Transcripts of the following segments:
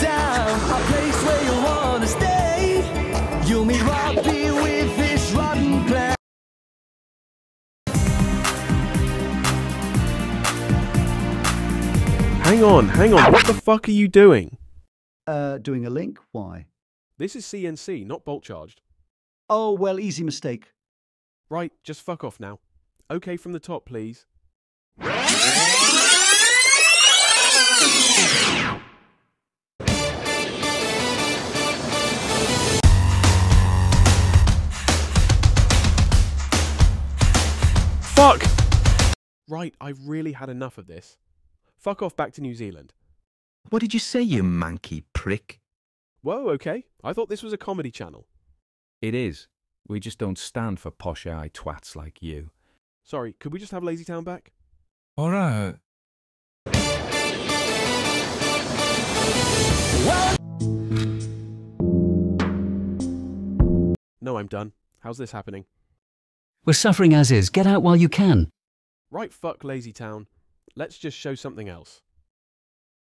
Town, a place where you wanna stay. You'll meet Robbie with this rotten plan. Hang on, hang on. What the fuck are you doing? Uh, doing a link? Why? This is CNC, not bolt charged. Oh, well, easy mistake. Right, just fuck off now. Okay from the top, please. Right, I've really had enough of this. Fuck off back to New Zealand. What did you say, you manky prick? Whoa, okay. I thought this was a comedy channel. It is. We just don't stand for posh eye twats like you. Sorry, could we just have Lazy Town back? Alright. No, I'm done. How's this happening? We're suffering as is. Get out while you can. Right, fuck Lazy Town. Let's just show something else.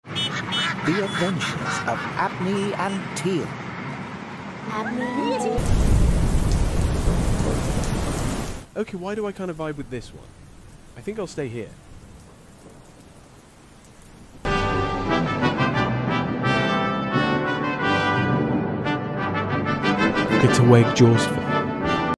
The Adventures of Abney and Teal. abney Okay, why do I kind of vibe with this one? I think I'll stay here. Get to wake Jaws for